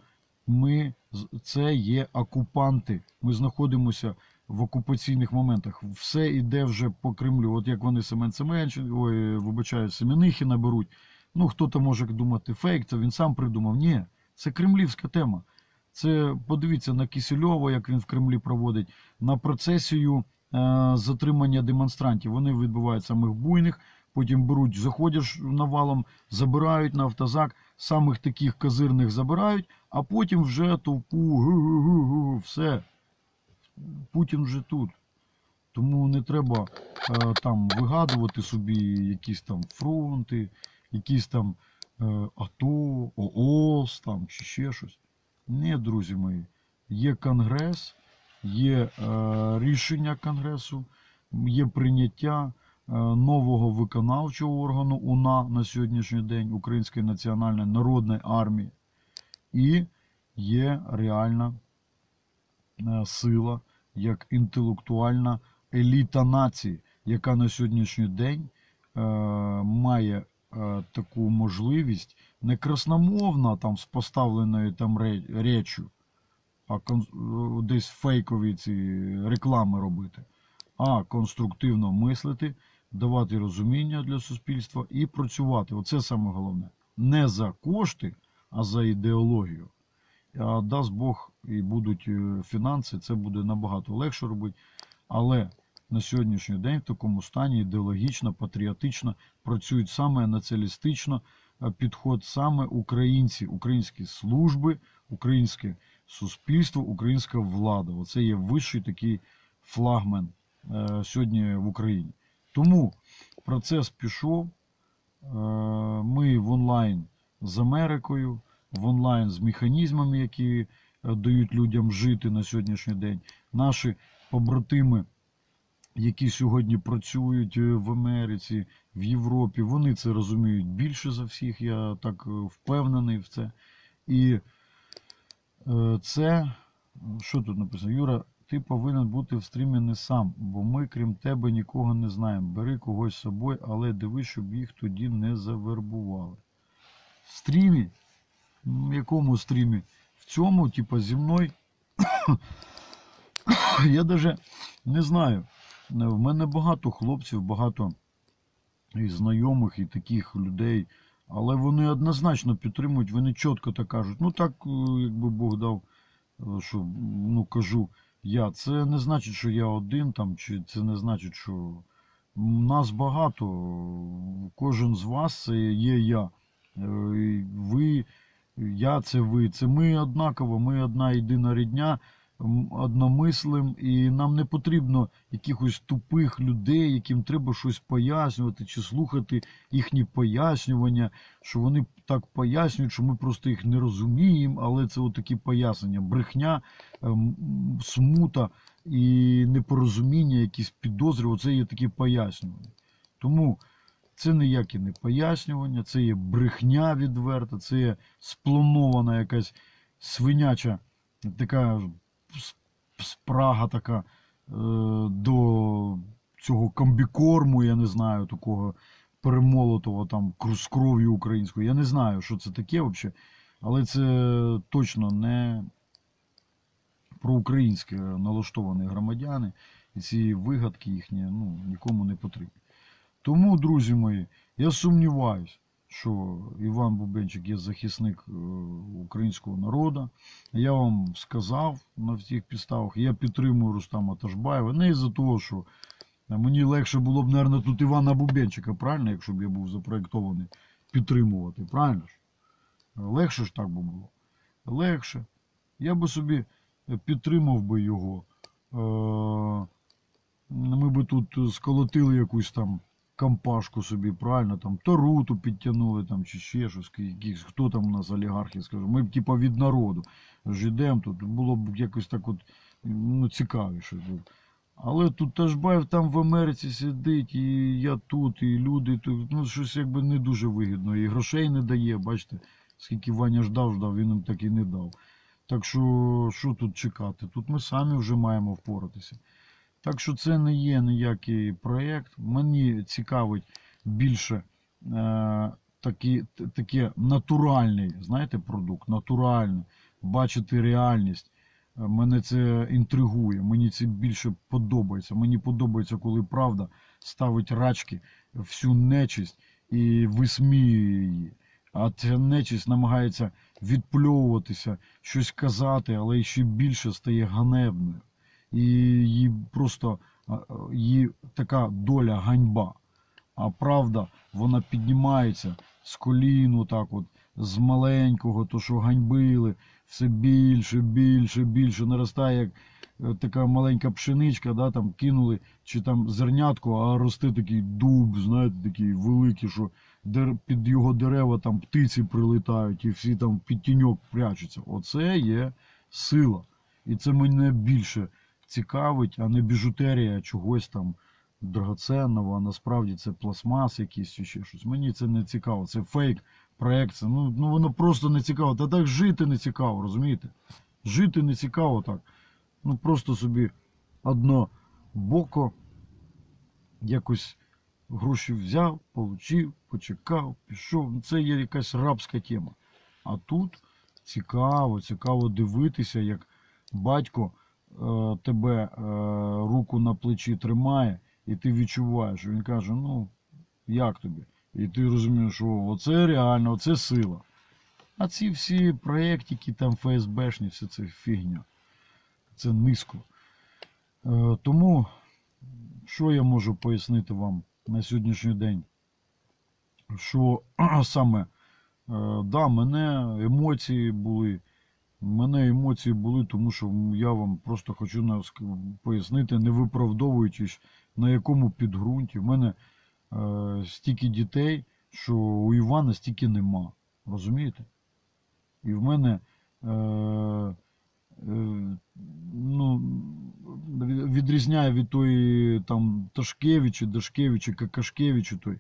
ми це є окупанти. Ми знаходимося в окупаційних моментах. Все йде вже по Кремлю. От як вони Семен Семенчин, ой, вибачаю, Семенихіна беруть. Ну, хто-то може думати фейк, це він сам придумав. Ні, це кремлівська тема. Це подивіться на Кисельова, як він в Кремлі проводить, на процесію е, затримання демонстрантів. Вони відбувають самих буйних, потім беруть, заходять навалом, забирають на автозак, самих таких козирних забирають, а потім вже товпу, гу-гу-гу-гу, все. Путін вже тут. Тому не треба е, там вигадувати собі якісь там фронти, якісь там е, АТО, ООС там чи ще щось. Ні, друзі мої, є конгрес, є е, рішення конгресу, є прийняття е, нового виконавчого органу УНА на сьогоднішній день Української національної народної армії, і є реальна е, сила як інтелектуальна еліта нації, яка на сьогоднішній день е, має е, таку можливість не красномовна там з поставленою там ре- реччю, а десь фейкові ці реклами робити, а конструктивно мислити, давати розуміння для суспільства і працювати. Оце саме головне. Не за кошти, а за ідеологію. А дасть Бог і будуть е, фінанси, це буде набагато легше робити. Але на сьогоднішній день в такому стані ідеологічно, патріотично працюють саме націоналістично підход саме українці, українські служби, українське суспільство, українська влада. Оце є вищий такий флагман е, сьогодні в Україні. Тому процес пішов. Е, Ми в онлайн з Америкою, в онлайн з механізмами, які е, дають людям жити на сьогоднішній день. Наші побратими, які сьогодні працюють е, в Америці, в Європі, вони це розуміють більше за всіх. Я так е, впевнений в це. І е, це, що тут написано? Юра, ти повинен бути в стрімі не сам, бо ми, крім тебе, нікого не знаємо. Бери когось з собою, але дивись, щоб їх тоді не завербували. В стрімі? В якому стрімі? В цьому, типа, зі мною. Я навіть не знаю. В мене багато хлопців, багато і знайомих, і таких людей. Але вони однозначно підтримують, вони чітко так кажуть. Ну так, е, якби Бог дав, е, що ну кажу я. Це не значить, що я один там, чи це не значить, що нас багато. Кожен з вас це є я. Е, Ви, я це ви. Це ми однаково, ми одна єдина рідня, одномислим, і нам не потрібно якихось тупих людей, яким треба щось пояснювати, чи слухати їхні пояснювання, що вони так пояснюють, що ми просто їх не розуміємо, але це отакі пояснення. Брехня, ем, смута і непорозуміння, якісь підозри, оце є такі пояснювання. Тому це ніякі не пояснювання, це є брехня відверта, це є спланована якась свиняча така спрага така е, до цього комбікорму, я не знаю, такого перемолотого там з кров'ю українською. Я не знаю, що це таке взагалі, але це точно не проукраїнське налаштовані громадяни, і ці вигадки їхні ну, нікому не потрібні. Тому, друзі мої, я сумніваюсь, що Іван Бубенчик є захисник е, українського народу. Я вам сказав на всіх підставах, я підтримую Рустама Ташбаєва. Не із-за того, що мені легше було б, мабуть, тут Івана Бубенчика, правильно, якщо б я був запроєктований підтримувати, правильно ж? Легше ж так би було. Легше. Я би собі підтримав би його. Е, Ми би тут сколотили якусь там компашку собі, правильно, там Таруту підтягнули там, чи ще щось, якісь, хто там у нас олігархи, скажу. Ми б типа від народу ж ідемо, тут було б якось так от ну, цікавіше. Але тут Ташбаєв там в Америці сидить, і я тут, і люди тут. Ну, щось якби не дуже вигідно. І грошей не дає, бачите, скільки Ваня ждав, ждав, він їм так і не дав. Так що, що тут чекати? Тут ми самі вже маємо впоратися. Так що це не є ніякий проєкт. Мені цікавить більше е, такі, таке натуральний, знаєте, продукт, натуральний, бачити реальність. Е, Мене це інтригує, мені це більше подобається. Мені подобається, коли правда ставить рачки всю нечисть і висміює її. А ця нечисть намагається відпльовуватися, щось казати, але ще більше стає ганебною. І їй просто її така доля ганьба. А правда, вона піднімається з коліну, так от, з маленького, то що ганьбили, все більше, більше, більше наростає, як е, така маленька пшеничка, да, там кинули, чи там зернятко, а росте такий дуб, знаєте, такий великий, що під його дерева там птиці прилітають і всі там під тіньок прячуться. Оце є сила. І це мене більше цікавить, а не біжутерія чогось там драгоценного, а насправді це пластмас якийсь чи ще щось. Мені це не цікаво, це фейк, проекція. Ну, ну воно просто не цікаво. Та так жити не цікаво, розумієте? Жити не цікаво так. Ну просто собі одно боко якось гроші взяв, получив, почекав, пішов. Ну, Це є якась рабська тема. А тут цікаво, цікаво дивитися, як батько тебе е, руку на плечі тримає, і ти відчуваєш, він каже, ну, як тобі? І ти розумієш, що оце реально, оце сила. А ці всі проєктики, там ФСБшні, все це фігня. Це низько. Е, тому, що я можу пояснити вам на сьогоднішній день? Що саме, е, да, мене емоції були. Мене емоції були, тому що я вам просто хочу пояснити, не виправдовуючись, на якому підґрунті. В мене е, стільки дітей, що у Івана стільки нема. Розумієте? І в мене е, е, ну, відрізняє від тої там Ташкевича, Дашкевича, Какашкевича той,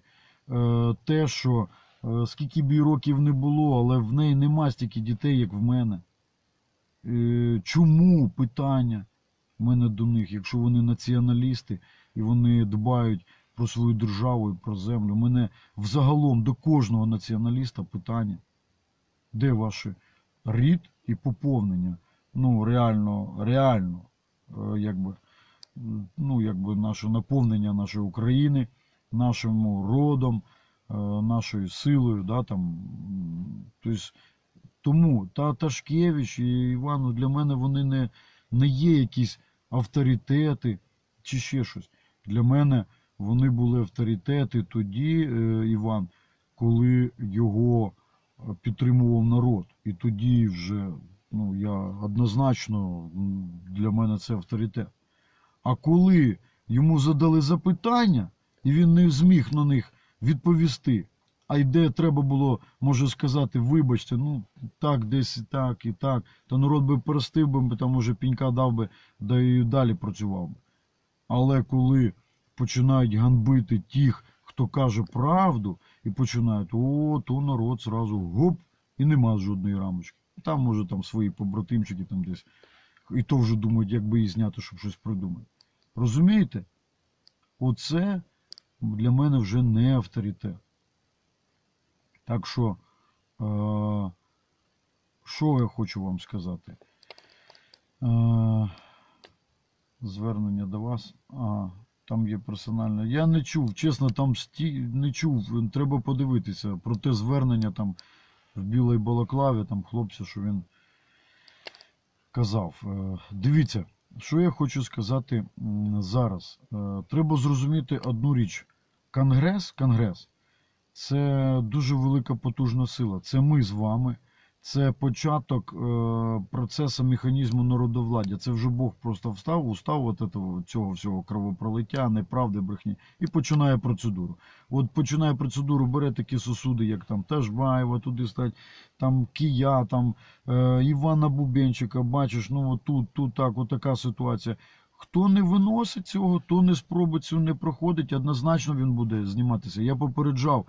е, те, що е, скільки б їй років не було, але в неї нема стільки дітей, як в мене. Е, чому питання? У мене до них, якщо вони націоналісти і вони дбають про свою державу і про землю, у мене взагалом до кожного націоналіста питання, де ваш рід і поповнення? Ну, реально, реально, е, якби, ну, якби наше наповнення нашої України, нашим родом, е, нашою силою, да, там, тобто, тому та Ташкевич і Івану для мене вони не, не є якісь авторитети чи ще щось. Для мене вони були авторитети тоді, е, Іван, коли його е, підтримував народ. І тоді вже ну, я однозначно для мене це авторитет. А коли йому задали запитання, і він не зміг на них відповісти, а й де треба було, може сказати, вибачте, ну так, десь і так і так, то народ би простив би, там може пінька дав би, да і далі працював би. Але коли починають ганбити тих, хто каже правду, і починають, о, то народ зразу гоп, і нема жодної рамочки. Там, може, там свої побратимчики там десь. І то вже думають, як би її зняти, щоб щось придумати. Розумієте? Оце для мене вже не авторитет. Так що, е, що я хочу вам сказати? Е, звернення до вас. А, там є персональне. Я не чув, чесно, там сті... не чув. Треба подивитися про те звернення там в білій балаклаві, там хлопця, що він казав. Е, Дивіться, що я хочу сказати зараз. Треба зрозуміти одну річ. Конгрес, Конгрес це дуже велика потужна сила. Це ми з вами. Це початок е, процесу механізму народовладдя. Це вже Бог просто встав, устав от этого, цього всього кровопролиття, неправди, брехні, і починає процедуру. От починає процедуру, бере такі сосуди, як там Тажбаєва, туди стать, там Кія, там е, Івана Бубенчика, бачиш, ну от тут, тут так, от така ситуація. Хто не виносить цього, хто не спробує цього не проходить, однозначно він буде зніматися. Я попереджав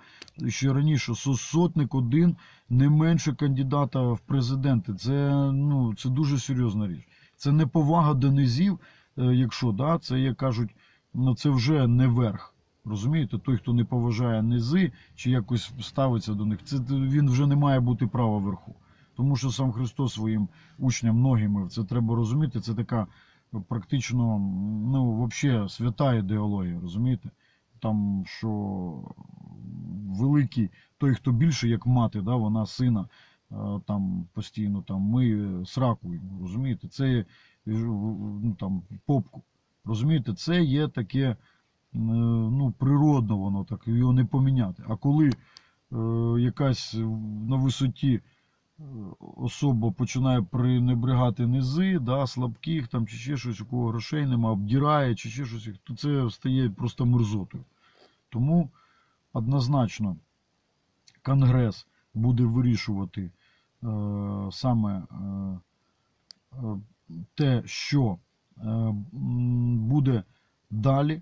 ще раніше, що сотник один не менше кандидата в президенти. Це, ну, це дуже серйозна річ. Це не повага до низів, е, якщо да, це як кажуть, ну це вже не верх. Розумієте, той, хто не поважає низи чи якось ставиться до них, це він вже не має бути права верху. Тому що сам Христос своїм учням многими це треба розуміти. Це така практично ну, взагалі свята ідеологія, розумієте? Там, що великий, той, хто більше, як мати, да, вона сина там постійно там ми сраку, йому, розумієте? Це ну, там, попку. Розумієте, це є таке е, ну, природно, воно так, його не поміняти. А коли е, якась на висоті особа починає пренебрегати низи, да, слабких там, чи ще щось, у кого грошей нема, обдирає, чи ще щось, то це стає просто мерзотою. Тому однозначно Конгрес буде вирішувати е, саме е, е, те, що е, буде далі,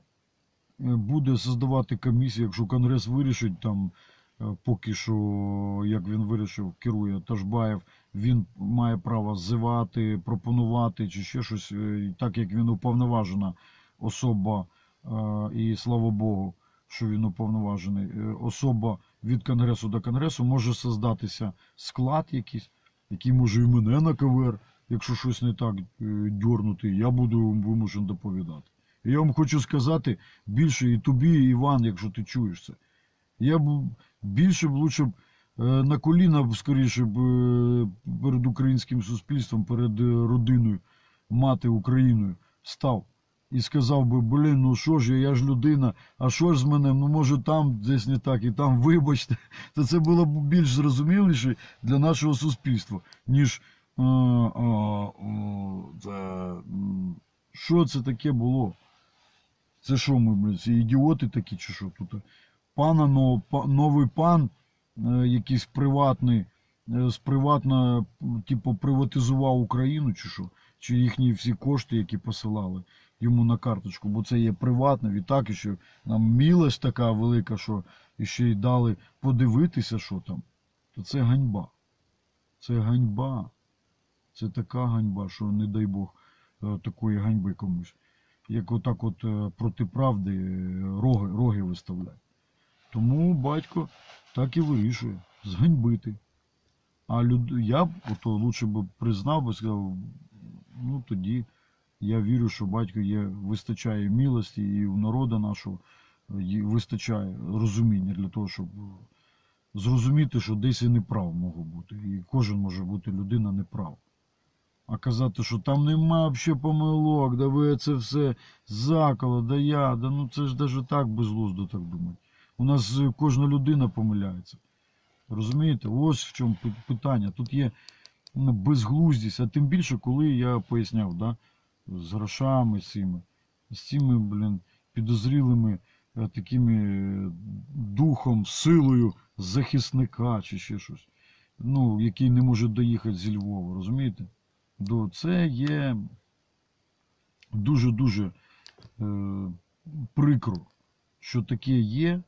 Е, буде создавати комісію, якщо Конгрес вирішить там. Е, Поки що, як він вирішив, керує Ташбаєв, він має право ззивати, пропонувати чи ще щось, е, так як він уповноважена особа, е, і слава Богу, що він уповноважений, особа від Конгресу до Конгресу може создатися склад якийсь, який може і мене на КВР, якщо щось не так дьорнути, я буду вимушений доповідати. Я вам хочу сказати більше і тобі, і Іван, якщо ти чуєш це. Я б більше б лучше б е, на коліна б скоріше б е, перед українським суспільством, перед е, родиною, мати Україною став і сказав би, блін, ну що ж я, я ж людина, а що ж з мене, ну може там десь не так, і там вибачте, то це було б більш зрозуміліше для нашого суспільства, ніж е, о, це, що це таке було? Це що ми, блін, ці ідіоти такі, чи що тут? Пана но- новий пан, е, якийсь приватний, е, з приватно, типу, приватизував Україну, чи що? Чи їхні всі кошти, які посилали йому на карточку, бо це є приватне, відтак і ще нам мілость така велика, що ще й дали подивитися, що там. То це ганьба. Це ганьба. Це така ганьба, що не дай Бог. е, такої ганьби комусь. Як отак от проти правди роги, роги виставляє. Тому батько так і вирішує зганьбити. А люд... я б ото лучше б признав би, сказав, ну тоді я вірю, що батько є, вистачає милості і у народу нашого вистачає розуміння для того, щоб зрозуміти, що десь і неправ може бути. І кожен може бути людина неправ. А казати, що там нема взагалі помилок, да ви це все заколо, да я, да ну це ж навіть так безглуздо так думати. У нас е, кожна людина помиляється. Розумієте? Ось в чому питання. Тут є ну, безглуздість, а тим більше, коли я поясняв, да, з грошами цими, з цими, блін, підозрілими е, такими е, духом, силою захисника чи ще щось, ну, який не може доїхати зі Львова, розумієте? Це є дуже-дуже е, прикро, що таке є.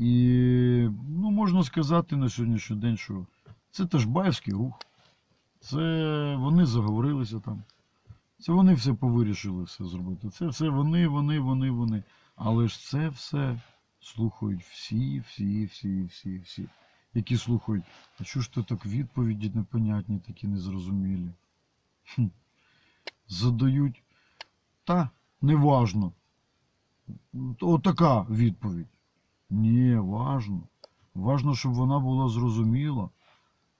І ну, можна сказати на сьогоднішній день, що це Ташбаївський рух. Це вони заговорилися там. Це вони все повирішили все зробити. Це все вони, вони, вони, вони. Але ж це все слухають всі, всі, всі, всі, всі. Які слухають, а що ж то так відповіді непонятні, такі незрозумілі. Хм. Задають. Та, неважно. Отака відповідь. Ні, важно. Важно, щоб вона була зрозуміла,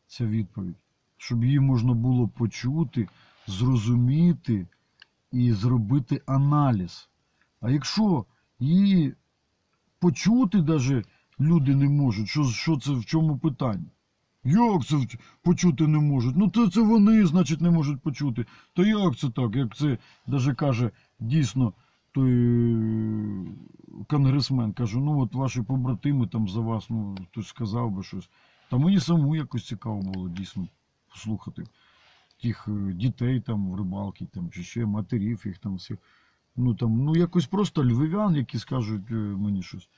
ця відповідь. Щоб її можна було почути, зрозуміти і зробити аналіз. А якщо її почути навіть люди не можуть, що, що це в чому питання? Як це почути не можуть? Ну це, це вони, значить, не можуть почути. То як це так? Як це навіть каже дійсно той конгресмен, каже, ну от ваші побратими там за вас, ну хтось сказав би щось. Та мені саму якось цікаво було дійсно слухати тих е, дітей там в рибалки, там, чи ще матерів їх там всіх. Ну там, ну якось просто львів'ян, які скажуть е, мені щось.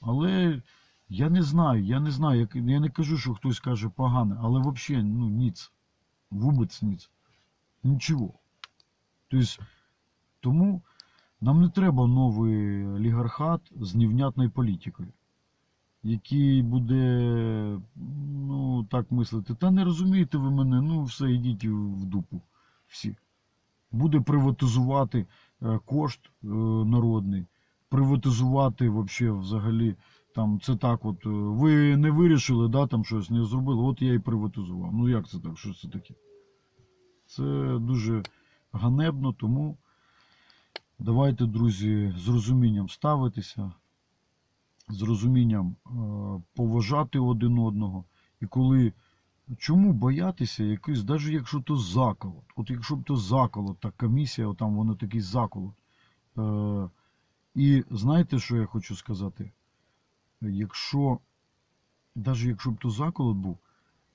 Але я не знаю, я не знаю, як, я не кажу, що хтось каже погане, але взагалі, ну, ніц. Вубець ніц. Нічого. Тобто, тому нам не треба новий олігархат з невнятною політикою, який буде, ну, так мислити. Та не розумієте ви мене, ну все, йдіть в дупу. Всі. Буде приватизувати е, кошт е, народний, приватизувати вообще взагалі. Там це так, от е, ви не вирішили, да, там щось не зробили, от я і приватизував. Ну як це так? Що це таке? Це дуже ганебно, тому давайте, друзі, з розумінням ставитися, з розумінням е, поважати один одного. І коли чому боятися якийсь, навіть якщо то заколот, от якщо б то заколот, та комісія, там воно такий заколот. Е, і знаєте, що я хочу сказати? Якщо, навіть якщо б то заколот був,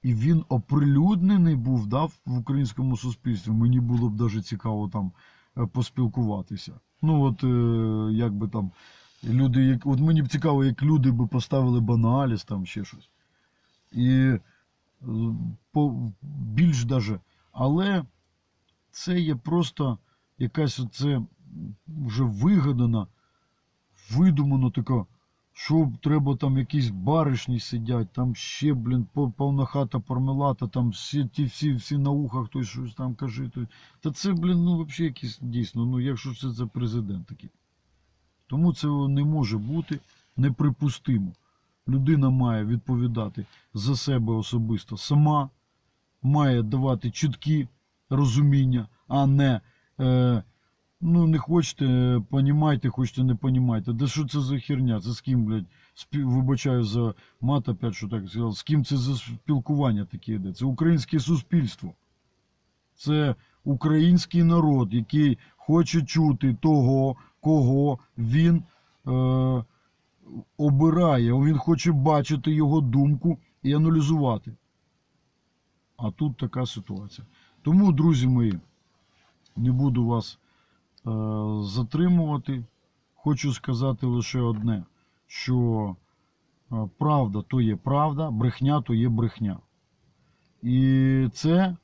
і він оприлюднений був да, в українському суспільстві, мені було б дуже цікаво там поспілкуватися. Ну, от е, як би там люди, як, от мені б цікаво, як люди би поставили б аналіз, там ще щось. І е, по, більш даже. Але це є просто якась оце вже вигадана, видумана така, що треба там якісь баришні сидять, там ще, блін, по- повна хата пармелата, там всі ті всі, всі на ухах хтось щось там каже. То... Та це, блін, ну взагалі якісь дійсно, ну якщо це за президент такий. Тому це не може бути неприпустимо. Людина має відповідати за себе особисто сама, має давати чіткі розуміння, а не е, ну не хочете, понімайте, хочете не понімайте. Да що це за херня? Це з ким, блядь, спі... вибачаю за мат, опять, що так сказав, з ким це за спілкування таке йде? Це українське суспільство. Це український народ, який хоче чути того, кого він е, обирає. Він хоче бачити його думку і аналізувати. А тут така ситуація. Тому, друзі мої, не буду вас е, затримувати. Хочу сказати лише одне, що е, правда то є правда, брехня то є брехня. І це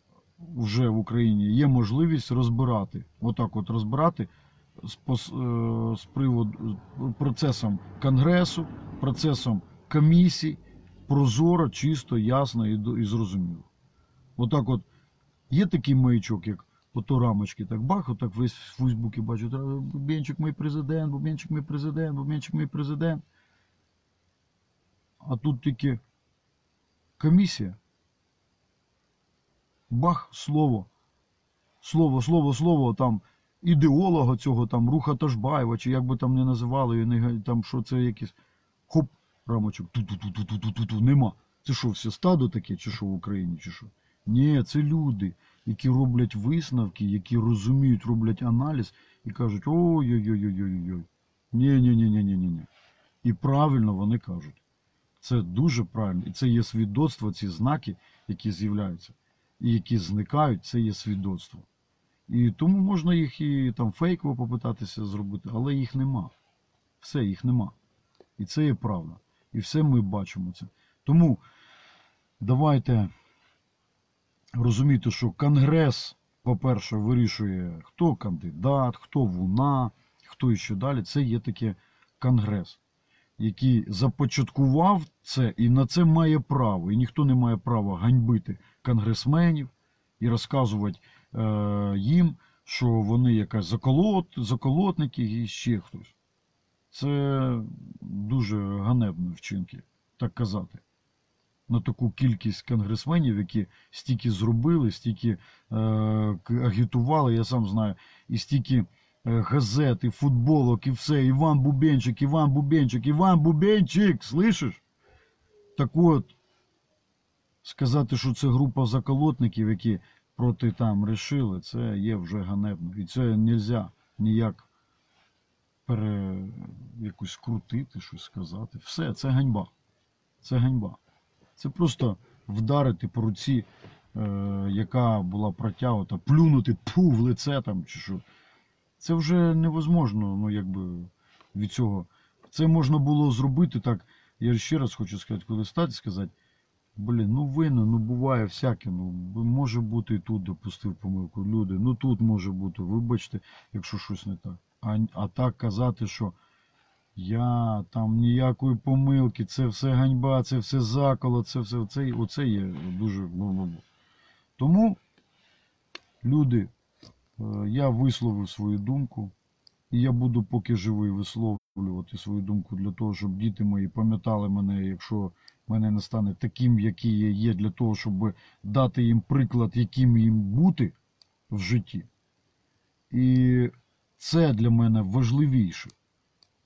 вже в Україні є можливість розбирати, отак от розбирати з, е, приводу процесом конгресу, процесом комісій, прозоро, чисто, ясно і зрозуміло. Отак от є такий маячок, як ото рамочки, так бах, отак весь в Фейсбуці бачу, Бубенчик мій президент, Бубенчик мій президент, Бубенчик мій президент. А тут тільки комісія. Бах, слово. Слово, слово, слово там ідеолога цього там Руха Ташбаєва, чи як би там не називали, там що це якийсь. Хоп, рамочок, ту-ту-ту-ту-ту-ту-ту, нема. Це що, все стадо таке, чи що в Україні, чи що? Ні, це люди, які роблять висновки, які розуміють, роблять аналіз і кажуть, ой-ой-ой-ой-ой-ой. Ні-ні-ні-ні-ні-ні. І правильно вони кажуть. Це дуже правильно. І це є свідоцтво, ці знаки, які з'являються і які зникають, це є свідоцтво. І тому можна їх і там фейково попитатися зробити, але їх нема. Все, їх нема. І це є правда. І все ми бачимо це. Тому давайте розуміти, що Конгрес, по-перше, вирішує, хто кандидат, хто вона, хто і що далі. Це є таке Конгрес, який започаткував це і на це має право. І ніхто не має права ганьбити конгресменів і розказувати е, їм, що вони якась заколот, заколотники і ще хтось. Це дуже ганебні вчинки, так казати. На таку кількість конгресменів, які стільки зробили, стільки е, агітували, я сам знаю, і стільки е, газет, і футболок, і все. Іван Бубенчик, Іван Бубенчик, Іван Бубенчик, слышиш? Так от, сказати, що це група заколотників, які проти там рішили, це є вже ганебно. І це не можна ніяк пере... якось скрутити, щось сказати. Все, це ганьба. Це ганьба. Це просто вдарити по руці, е, яка була протягнута, плюнути пу в лице там чи що. Це вже невозможно, ну якби від цього. Це можна було зробити так. Я ще раз хочу сказати, коли стати сказати, блін, ну винно, ну буває всяке, ну може бути і тут допустив помилку. Люди, ну тут може бути, вибачте, якщо щось не так. А, а так казати, що я там ніякої помилки, це все ганьба, це все заколот, це все оце, оце є дуже. Тому, люди, е, я висловив свою думку, і я буду поки живий висловлювати свою думку для того, щоб діти мої пам'ятали мене, якщо мене не стане таким, який я є, для того, щоб дати їм приклад, яким їм бути в житті. І це для мене важливіше,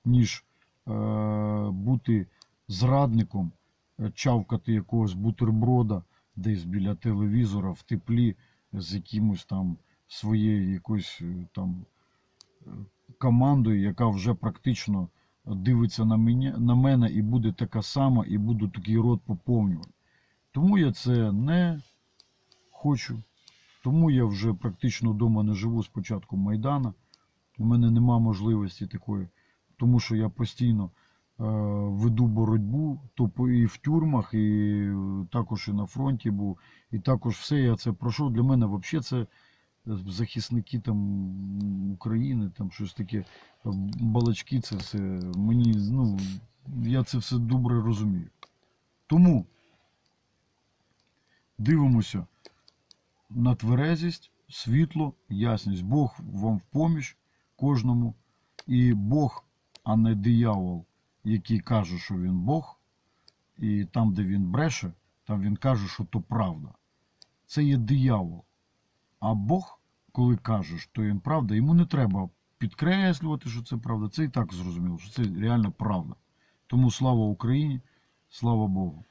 ніж е, бути зрадником, е, чавкати якогось бутерброда десь біля телевізора в теплі з якимось там своєю якоюсь е, там е, командою, яка вже практично дивиться на мене, на мене і буде така сама, і буду такий рот поповнювати. Тому я це не хочу. Тому я вже практично вдома не живу з початку Майдана. У мене нема можливості такої, тому що я постійно е, веду боротьбу, то і в тюрмах, і е, також і на фронті був, і також все я це пройшов. Для мене взагалі це захисники там України, там щось таке, балачки, це все. Мені, ну, я це все добре розумію. Тому дивимося на тверезість, світло, ясність. Бог вам в поміч кожному. І Бог, а не диявол, який каже, що він Бог, і там, де він бреше, там він каже, що то правда. Це є диявол. А Бог, коли каже, що він правда, йому не треба підкреслювати, що це правда. Це і так зрозуміло, що це реально правда. Тому слава Україні, слава Богу.